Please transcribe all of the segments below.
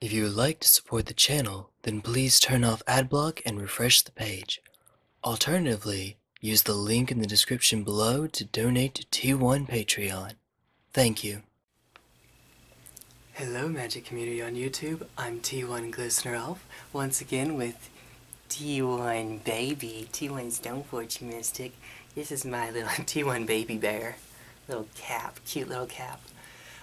If you would like to support the channel, then please turn off adblock and refresh the page. Alternatively, use the link in the description below to donate to T1 Patreon. Thank you. Hello, Magic Community on YouTube. I'm T1 Glistener Elf, once again with T1 Baby, T1 Stoneforge Mystic. This is my little T1 Baby Bear. Little cap, cute little cap.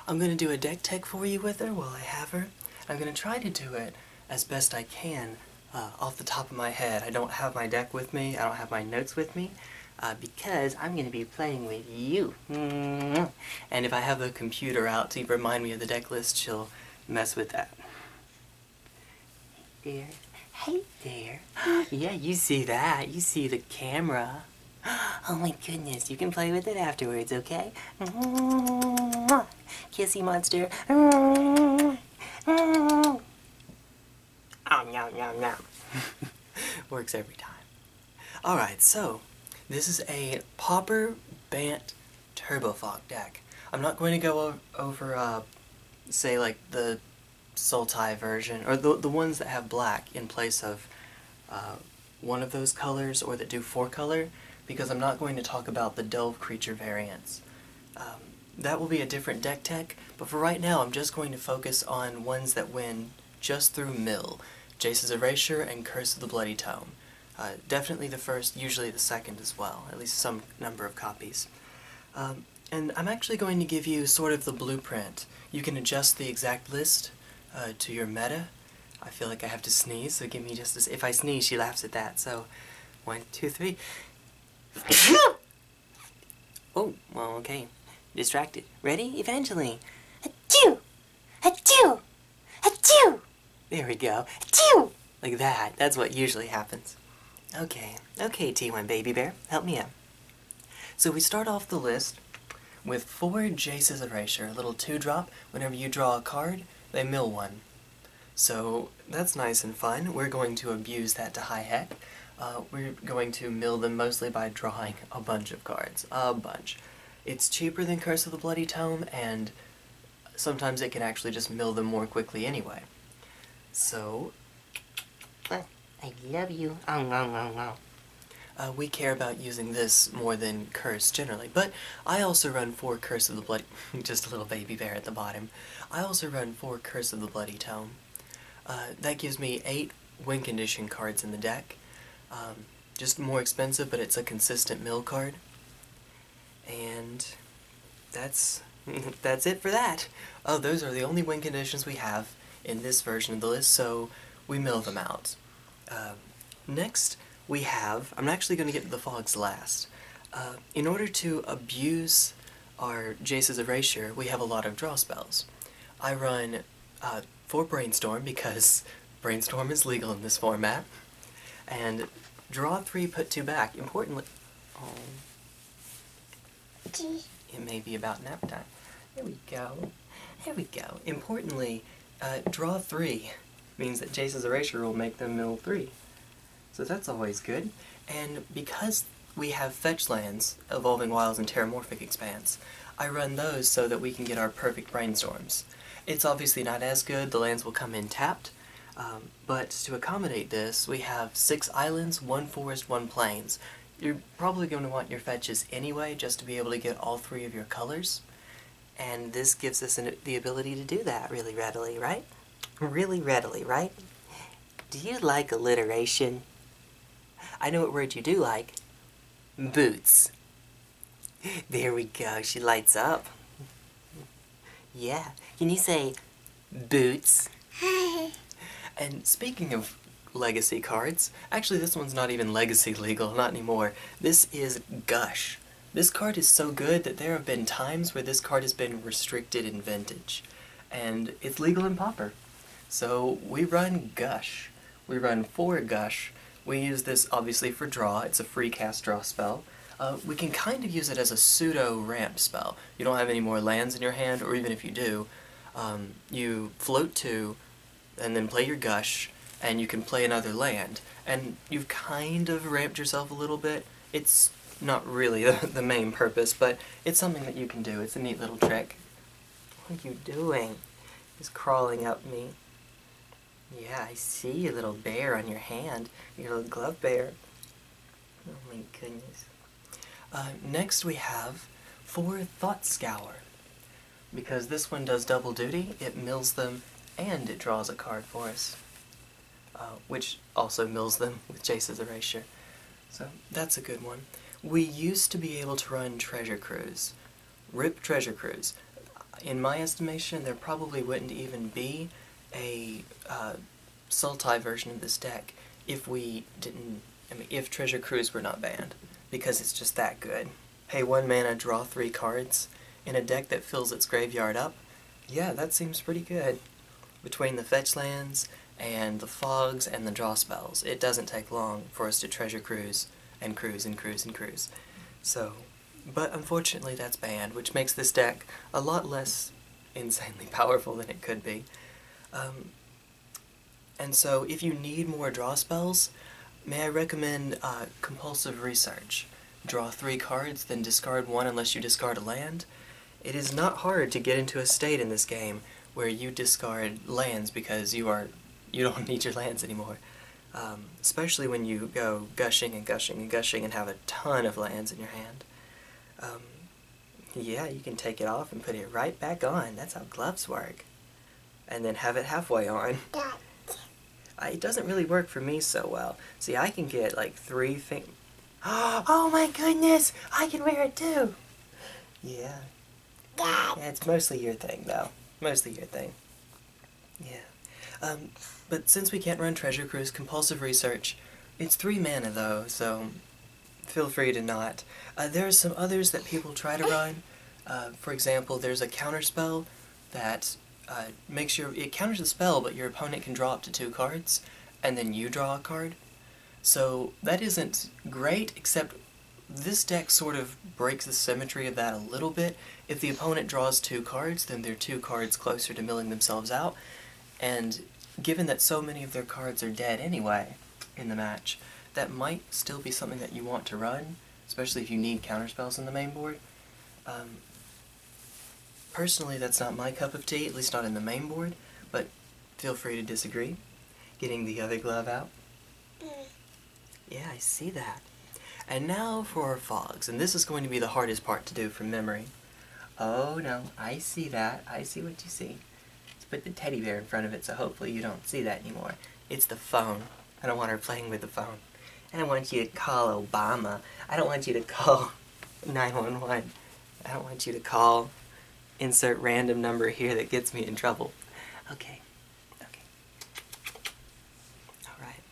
I'm going to do a deck tech for you with her while I have her. I'm going to try to do it as best I can uh, off the top of my head. I don't have my deck with me, I don't have my notes with me, uh, because I'm going to be playing with you. And if I have the computer out to remind me of the deck list, she'll mess with that. Hey there. Hey there. yeah, you see that. You see the camera. Oh my goodness, you can play with it afterwards, okay? Kissy monster. Oh, no, no, no. Works every time. Alright, so, this is a Pauper Bant Turbofog deck. I'm not going to go over, uh, say, like, the Sultai version, or the, the ones that have black in place of uh, one of those colors, or that do four color, because I'm not going to talk about the Delve creature variants. Um, that will be a different deck tech, but for right now I'm just going to focus on ones that win just through mill. Jace's Erasure and Curse of the Bloody Tome. Uh, definitely the first, usually the second as well, at least some number of copies. Um, and I'm actually going to give you sort of the blueprint. You can adjust the exact list uh, to your meta. I feel like I have to sneeze, so give me just a... If I sneeze, she laughs at that, so... One, two, three... oh, well, okay distracted. Ready? Evangeline. Achoo! Achoo! Achoo! There we go. Achoo! Like that. That's what usually happens. Okay. Okay, T1 Baby Bear. Help me out. So we start off the list with four Jace's Erasure, a little two-drop. Whenever you draw a card, they mill one. So that's nice and fun. We're going to abuse that to high heck. Uh, we're going to mill them mostly by drawing a bunch of cards. A bunch. It's cheaper than Curse of the Bloody Tome, and sometimes it can actually just mill them more quickly anyway. So, I love you. Oh, no, no, no. Uh, we care about using this more than Curse generally, but I also run four Curse of the Bloody... just a little baby bear at the bottom. I also run four Curse of the Bloody Tome. Uh, that gives me eight win condition cards in the deck. Um, just more expensive, but it's a consistent mill card. And that's that's it for that. Oh, those are the only win conditions we have in this version of the list, so we mill them out. Uh, next, we have, I'm actually going to get to the fogs last. Uh, in order to abuse our Jace's Erasure, we have a lot of draw spells. I run uh, for Brainstorm because Brainstorm is legal in this format, and draw three, put two back. Importantly, oh, it may be about nap time. There we go. There we go. Importantly, uh, draw three means that Jace's Erasure will make them mill three. So that's always good. And because we have fetch lands, Evolving Wilds and Terramorphic Expanse, I run those so that we can get our perfect brainstorms. It's obviously not as good, the lands will come in tapped, um, but to accommodate this, we have six islands, one forest, one plains, you're probably going to want your fetches anyway, just to be able to get all three of your colors. And this gives us an, the ability to do that really readily, right? Really readily, right? Do you like alliteration? I know what word you do like. Boots. There we go, she lights up. Yeah, can you say boots? and speaking of legacy cards. Actually, this one's not even legacy legal, not anymore. This is Gush. This card is so good that there have been times where this card has been restricted in Vintage. And it's legal in Pauper. So we run Gush. We run four Gush. We use this obviously for draw. It's a free cast draw spell. Uh, we can kind of use it as a pseudo ramp spell. You don't have any more lands in your hand, or even if you do, um, you float two, and then play your Gush, and you can play another land. And you've kind of ramped yourself a little bit. It's not really the, the main purpose, but it's something that you can do. It's a neat little trick. What are you doing? He's crawling up me. Yeah, I see your little bear on your hand. Your little glove bear. Oh my goodness. Uh, next we have for Thought Scour. Because this one does double duty, it mills them and it draws a card for us. Uh, which also mills them with Jace's Erasure. So that's a good one. We used to be able to run Treasure Cruise. RIP Treasure Cruise. In my estimation, there probably wouldn't even be a uh, Sultai version of this deck if we didn't, I mean, if Treasure Cruise were not banned, because it's just that good. Pay one mana, draw three cards, in a deck that fills its graveyard up, yeah, that seems pretty good. Between the fetch lands, and the fogs, and the draw spells, it doesn't take long for us to Treasure Cruise, and cruise, and cruise, and cruise. So, but unfortunately that's banned, which makes this deck a lot less insanely powerful than it could be. Um, and so if you need more draw spells, may I recommend uh, Compulsive Research. Draw three cards, then discard one unless you discard a land. It is not hard to get into a state in this game where you discard lands because you are you don't need your lands anymore. Um, especially when you go gushing and gushing and gushing and have a ton of lands in your hand. Um, yeah, you can take it off and put it right back on. That's how gloves work. And then have it halfway on. Uh, it doesn't really work for me so well. See, I can get like three things. Oh my goodness! I can wear it too! Yeah. Yeah, it's mostly your thing though. Mostly your thing. Yeah. Um, but since we can't run Treasure Cruise Compulsive Research, it's three mana though, so feel free to not. Uh, there are some others that people try to run. Uh, for example, there's a counter spell that uh, makes your it counters the spell, but your opponent can draw up to two cards, and then you draw a card. So that isn't great, except this deck sort of breaks the symmetry of that a little bit. If the opponent draws two cards, then they're two cards closer to milling themselves out, and given that so many of their cards are dead anyway in the match, that might still be something that you want to run, especially if you need counterspells in the main board. Um, personally, that's not my cup of tea, at least not in the main board, but feel free to disagree. Getting the other glove out. Yeah, I see that. And now for our fogs, and this is going to be the hardest part to do from memory. Oh no, I see that. I see what you see. Put the teddy bear in front of it so hopefully you don't see that anymore. It's the phone. I don't want her playing with the phone. And I don't want you to call Obama. I don't want you to call 911. I don't want you to call insert random number here that gets me in trouble. Okay. Okay. Alright.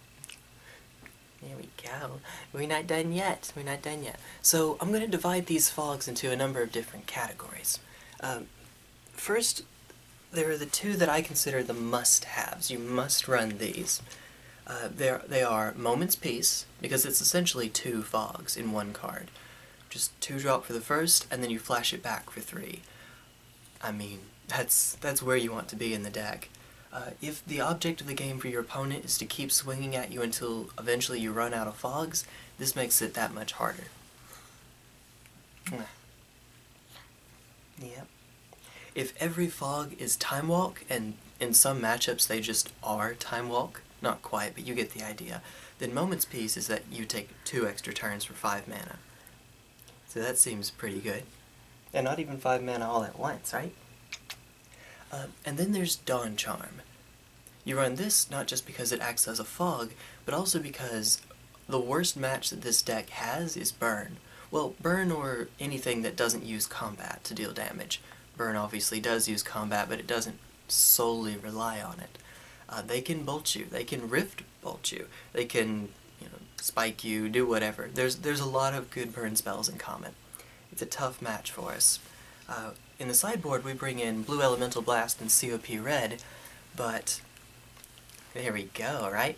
There we go. We're not done yet. We're not done yet. So I'm going to divide these fogs into a number of different categories. Um, first, there are the two that I consider the must-haves. You must run these. Uh, they are Moment's Peace, because it's essentially two fogs in one card. Just two drop for the first, and then you flash it back for three. I mean, that's, that's where you want to be in the deck. Uh, if the object of the game for your opponent is to keep swinging at you until eventually you run out of fogs, this makes it that much harder. Yep. If every fog is Time Walk, and in some matchups they just are Time Walk, not quite, but you get the idea, then Moment's Peace is that you take two extra turns for five mana. So that seems pretty good. And not even five mana all at once, right? Uh, and then there's Dawn Charm. You run this not just because it acts as a fog, but also because the worst match that this deck has is Burn. Well, Burn or anything that doesn't use combat to deal damage. Burn obviously does use combat, but it doesn't solely rely on it. Uh, they can bolt you, they can rift bolt you, they can you know, spike you, do whatever. There's, there's a lot of good burn spells in Comet. It's a tough match for us. Uh, in the sideboard, we bring in Blue Elemental Blast and COP Red, but there we go, right?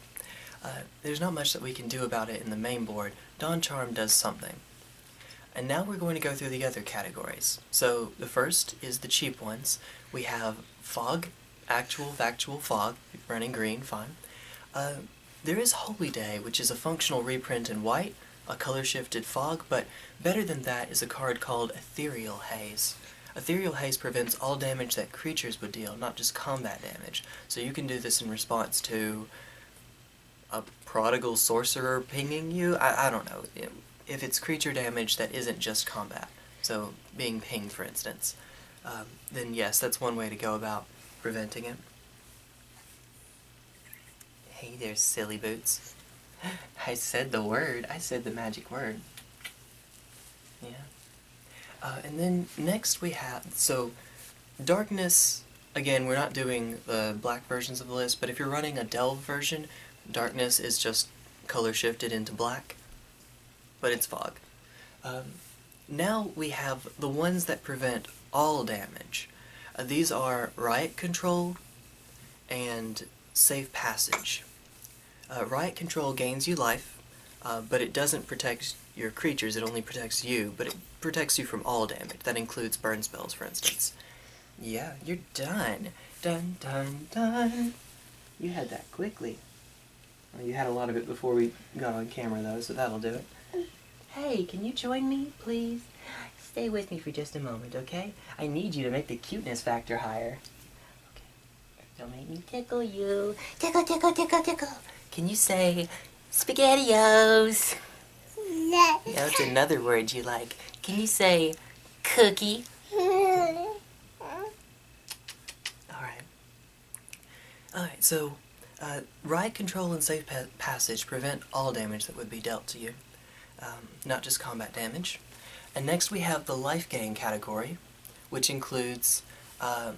Uh, there's not much that we can do about it in the main board. Dawn Charm does something. And now we're going to go through the other categories. So the first is the cheap ones. We have Fog, actual factual Fog, running green, fine. Uh, there is Holy Day, which is a functional reprint in white, a color-shifted fog, but better than that is a card called Ethereal Haze. Ethereal Haze prevents all damage that creatures would deal, not just combat damage. So you can do this in response to a prodigal sorcerer pinging you. I, I don't know. If it's creature damage that isn't just combat, so being pinged, for instance, um, then yes, that's one way to go about preventing it. Hey there, silly boots. I said the word. I said the magic word. Yeah. Uh, and then next we have, so darkness, again, we're not doing the black versions of the list, but if you're running a delve version, darkness is just color shifted into black, but it's fog. Um, now we have the ones that prevent all damage. Uh, these are Riot Control and Safe Passage. Uh, riot Control gains you life, uh, but it doesn't protect your creatures, it only protects you, but it protects you from all damage. That includes burn spells, for instance. Yeah, you're done. Dun dun dun. You had that quickly. Well, you had a lot of it before we got on camera, though, so that'll do it. Hey, can you join me, please? Stay with me for just a moment, okay? I need you to make the cuteness factor higher. Okay. Don't make me tickle you. Tickle, tickle, tickle, tickle. Can you say SpaghettiOs? No. That's another word you like. Can you say cookie? Alright. So uh, Riot Control and Safe pa Passage prevent all damage that would be dealt to you, um, not just combat damage. And next we have the Life Gain category, which includes uh,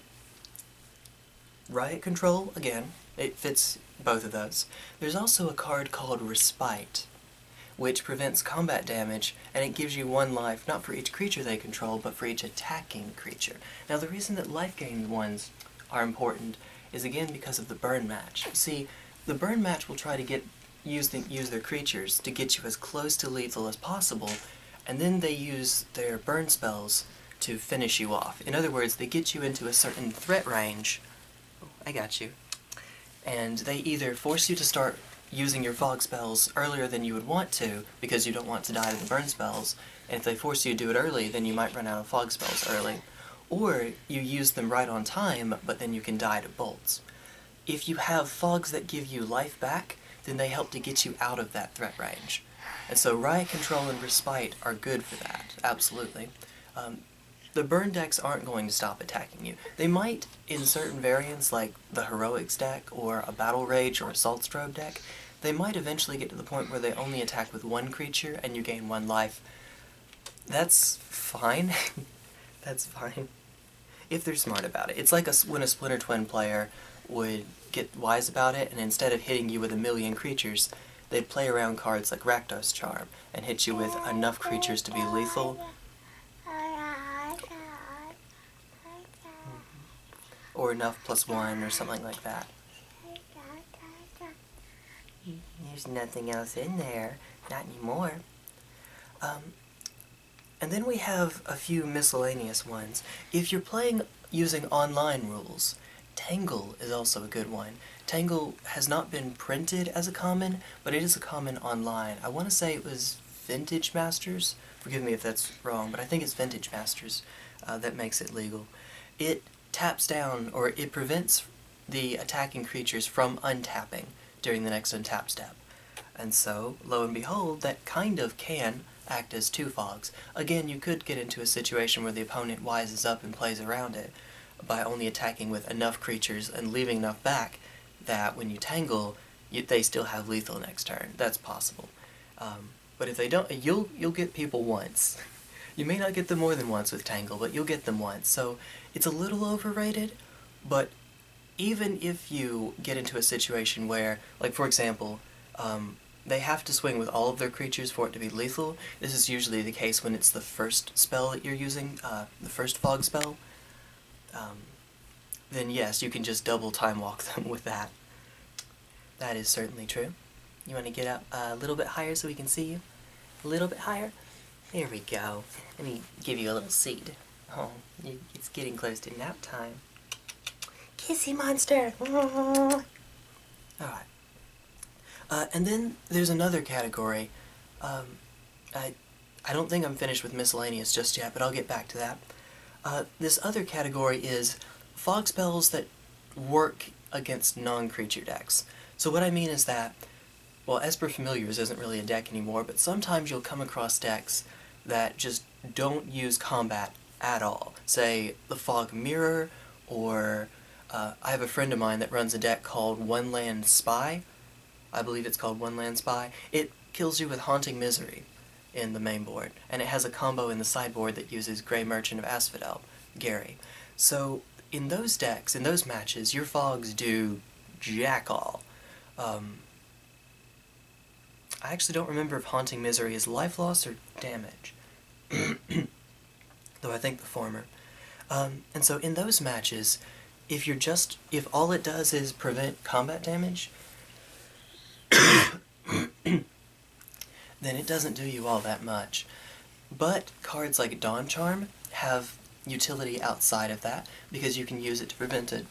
Riot Control, again, it fits both of those. There's also a card called Respite, which prevents combat damage, and it gives you one life, not for each creature they control, but for each attacking creature. Now the reason that life gain ones are important is again because of the burn match. See, the burn match will try to get use, the, use their creatures to get you as close to lethal as possible, and then they use their burn spells to finish you off. In other words, they get you into a certain threat range. Oh, I got you. And they either force you to start using your fog spells earlier than you would want to because you don't want to die to the burn spells, and if they force you to do it early, then you might run out of fog spells early. Or you use them right on time, but then you can die to bolts. If you have fogs that give you life back, then they help to get you out of that threat range. And so Riot Control and Respite are good for that, absolutely. Um, the burn decks aren't going to stop attacking you. They might in certain variants like the Heroics deck or a Battle Rage or a Salt Strobe deck. They might eventually get to the point where they only attack with one creature and you gain one life. That's fine. That's fine if they're smart about it. It's like a, when a Splinter Twin player would get wise about it, and instead of hitting you with a million creatures, they'd play around cards like Rakdos Charm and hit you with enough creatures to be lethal. Or enough plus one or something like that. There's nothing else in there. Not anymore. Um, and then we have a few miscellaneous ones. If you're playing using online rules, Tangle is also a good one. Tangle has not been printed as a common, but it is a common online. I want to say it was Vintage Masters. Forgive me if that's wrong, but I think it's Vintage Masters uh, that makes it legal. It taps down, or it prevents the attacking creatures from untapping during the next untap step. And so, lo and behold, that kind of can act as two fogs. Again, you could get into a situation where the opponent wises up and plays around it by only attacking with enough creatures and leaving enough back that when you tangle, you, they still have lethal next turn. That's possible. Um, but if they don't, you'll you'll get people once. You may not get them more than once with Tangle, but you'll get them once. So it's a little overrated, but even if you get into a situation where, like for example, um, they have to swing with all of their creatures for it to be lethal. This is usually the case when it's the first spell that you're using, uh, the first fog spell. Um, then yes, you can just double time walk them with that. That is certainly true. You want to get up a little bit higher so we can see you? A little bit higher? There we go. Let me give you a little seed. Oh, it's getting close to nap time. Kissy monster! Alright. Uh, and then there's another category. Um, I, I don't think I'm finished with miscellaneous just yet, but I'll get back to that. Uh, this other category is fog spells that work against non-creature decks. So what I mean is that, well, Esper Familiars isn't really a deck anymore, but sometimes you'll come across decks that just don't use combat at all. Say, the Fog Mirror, or uh, I have a friend of mine that runs a deck called One Land Spy. I believe it's called One Land Spy. It kills you with Haunting Misery in the main board, and it has a combo in the sideboard that uses Gray Merchant of Asphodel, Gary. So in those decks, in those matches, your fogs do jack all. Um, I actually don't remember if Haunting Misery is life loss or damage. Though I think the former. Um, and so in those matches, if you're just, if all it does is prevent combat damage, then it doesn't do you all that much. But cards like Dawn Charm have utility outside of that, because you can use it to prevent a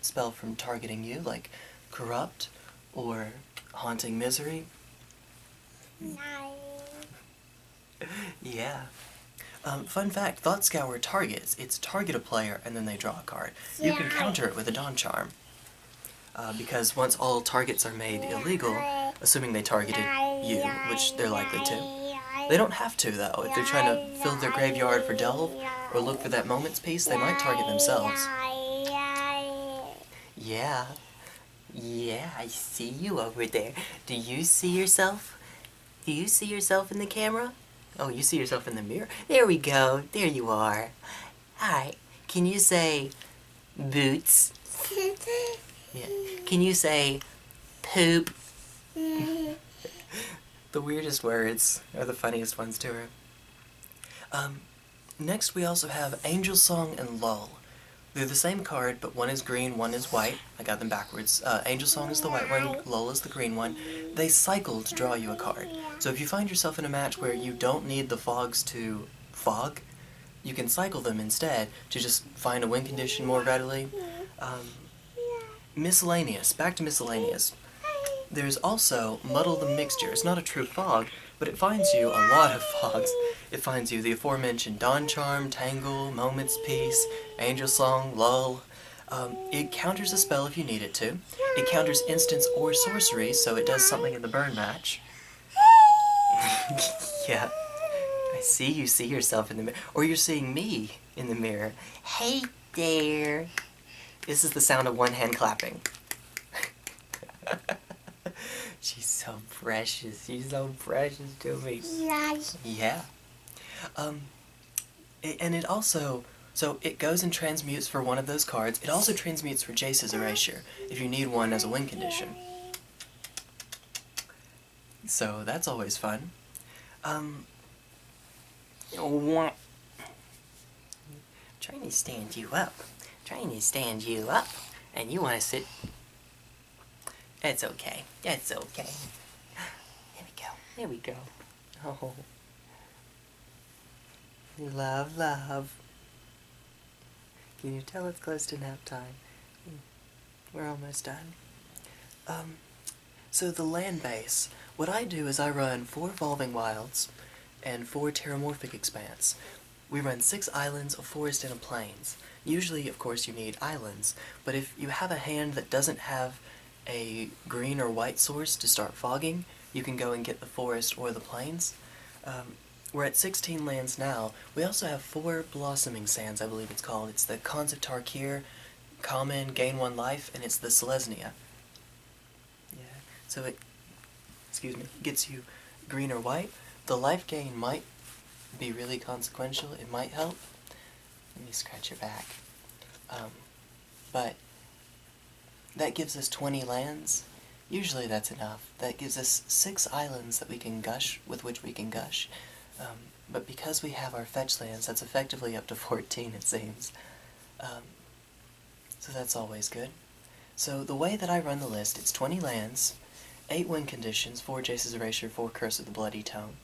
spell from targeting you, like Corrupt or Haunting Misery. yeah. Um, fun fact, Thought Scour targets. It's target a player and then they draw a card. You can counter it with a Dawn Charm. Uh, because once all targets are made illegal, assuming they targeted you, which they're likely to, they don't have to though. If they're trying to fill their graveyard for Delve, or look for that Moments Peace, they might target themselves. Yeah. Yeah, I see you over there. Do you see yourself? Do you see yourself in the camera? Oh, you see yourself in the mirror? There we go. There you are. Alright. Can you say boots? Yeah. Can you say poop? the weirdest words are the funniest ones to her. Um, next we also have Angel Song and Lull. They're the same card, but one is green, one is white. I got them backwards. Uh, Angel Song is the white one, Lull is the green one. They cycle to draw you a card. So if you find yourself in a match where you don't need the fogs to fog, you can cycle them instead to just find a win condition more readily. Um, miscellaneous. Back to miscellaneous. There's also Muddle the Mixture. It's not a true fog, but it finds you a lot of fogs. It finds you the aforementioned Dawn Charm, Tangle, Moments Peace, Angel Song, Lull. Um, it counters a spell if you need it to. It counters instants or sorcery, so it does something in the burn match. yeah. I see you see yourself in the mirror. Or you're seeing me in the mirror. Hey there. This is the sound of one hand clapping. She's so precious. She's so precious to me. Yeah. Um, it, and it also, so it goes and transmutes for one of those cards. It also transmutes for Jace's Erasure, if you need one as a win condition. So that's always fun. Um, trying to stand you up. Trying to stand you up. And you want to sit. It's okay. It's okay. There we go. There we go. Oh. Love, love. Can you tell it's close to nap time? We're almost done. Um, so the land base. What I do is I run four Evolving Wilds and four Terramorphic Expanse. We run six islands, a forest, and a plains. Usually, of course, you need islands, but if you have a hand that doesn't have a green or white source to start fogging, you can go and get the forest or the plains. Um, we're at 16 lands now. We also have four Blossoming Sands, I believe it's called. It's the Khans of Tarkir, Common, Gain One Life, and it's the Selesnya. Yeah, so it, excuse me, gets you green or white. The life gain might be really consequential. It might help. Let me scratch your back. Um, but that gives us 20 lands. Usually that's enough. That gives us six islands that we can gush, with which we can gush. Um, but because we have our fetch lands, that's effectively up to 14 it seems. Um, so that's always good. So the way that I run the list, it's 20 lands, 8 win conditions, 4 Jace's Erasure, 4 Curse of the Bloody Tome.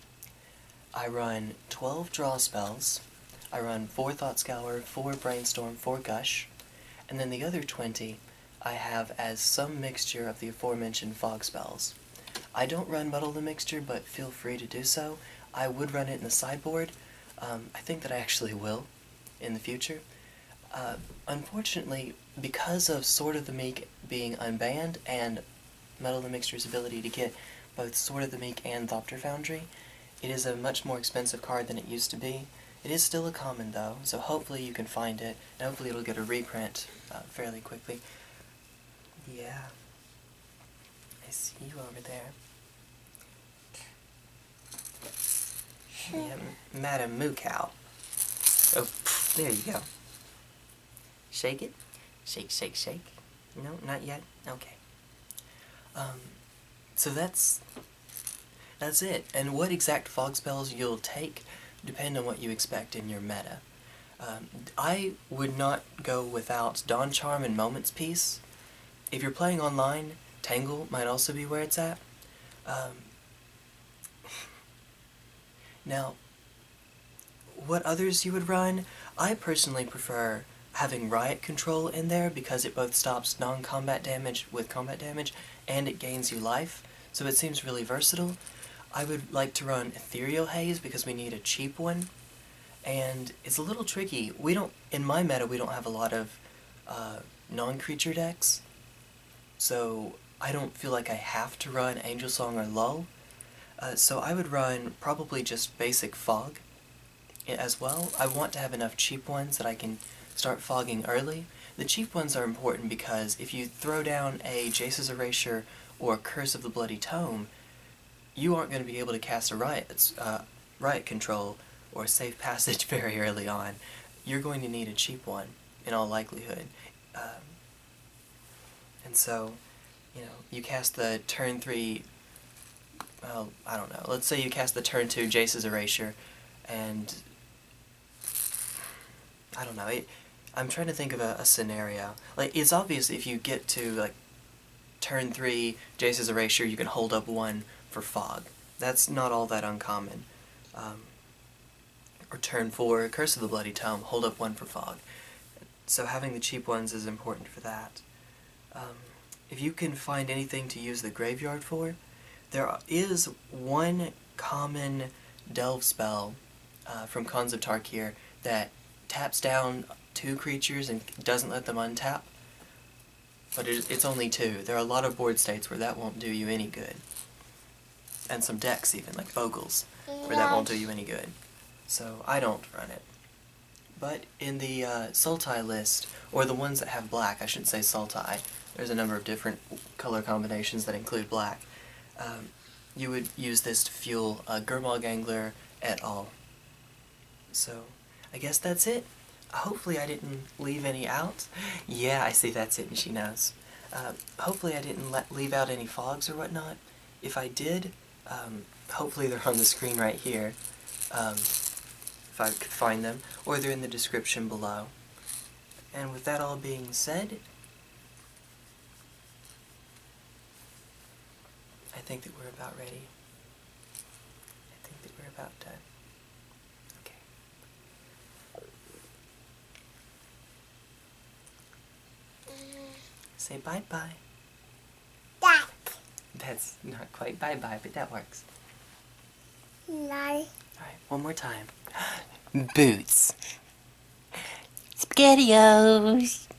I run 12 draw spells, I run 4 Thought Scour, 4 Brainstorm, 4 Gush, and then the other 20 I have as some mixture of the aforementioned fog spells. I don't run Muddle the Mixture, but feel free to do so. I would run it in the sideboard. Um, I think that I actually will. in the future. Uh, unfortunately, because of Sword of the Meek being unbanned and Muddle the Mixture's ability to get both Sword of the Meek and Thopter Foundry, it is a much more expensive card than it used to be. It is still a common though, so hopefully you can find it, and hopefully it'll get a reprint uh, fairly quickly. Yeah. I see you over there. Yeah, Madam Moo Cow. Oh, there you go. Shake it. Shake, shake, shake. No, not yet? Okay. Um, so that's that's it. And what exact fog spells you'll take depend on what you expect in your meta. Um, I would not go without Dawn Charm and Moments Peace. If you're playing online, Tangle might also be where it's at. Um, now, what others you would run? I personally prefer having Riot Control in there because it both stops non-combat damage with combat damage and it gains you life, so it seems really versatile. I would like to run Ethereal Haze because we need a cheap one. And it's a little tricky. We don't, in my meta, we don't have a lot of uh, non-creature decks. So I don't feel like I have to run Angel Song or Lull. Uh, so I would run probably just basic Fog as well. I want to have enough cheap ones that I can start fogging early. The cheap ones are important because if you throw down a Jace's Erasure or Curse of the Bloody Tome, you aren't going to be able to cast a riot, uh, riot control or safe passage very early on. You're going to need a cheap one, in all likelihood. Um, and so, you know, you cast the turn 3, well, I don't know, let's say you cast the turn 2 Jace's Erasure, and, I don't know, it, I'm trying to think of a, a scenario. Like, it's obvious if you get to, like, turn 3 Jace's Erasure, you can hold up one for fog. That's not all that uncommon. Um, or turn 4, Curse of the Bloody Tome, hold up one for fog. So having the cheap ones is important for that. Um, if you can find anything to use the graveyard for, there is one common delve spell uh, from Khans of Tarkir that taps down two creatures and doesn't let them untap. But it's only two. There are a lot of board states where that won't do you any good and some decks even, like Bogles, where that won't do you any good. So I don't run it. But in the uh, Sultai list, or the ones that have black, I shouldn't say Sultai, there's a number of different color combinations that include black, um, you would use this to fuel a Gurmag Angler et al. So, I guess that's it. Hopefully I didn't leave any out. Yeah, I see that's it and she knows. Uh, hopefully I didn't leave out any fogs or whatnot. If I did, um, hopefully they're on the screen right here, um, if I could find them, or they're in the description below. And with that all being said, think that we're about ready. I think that we're about done. Okay. Say bye-bye. That's not quite bye-bye, but that works. Bye. Alright, one more time. Boots. SpaghettiOs. Bye.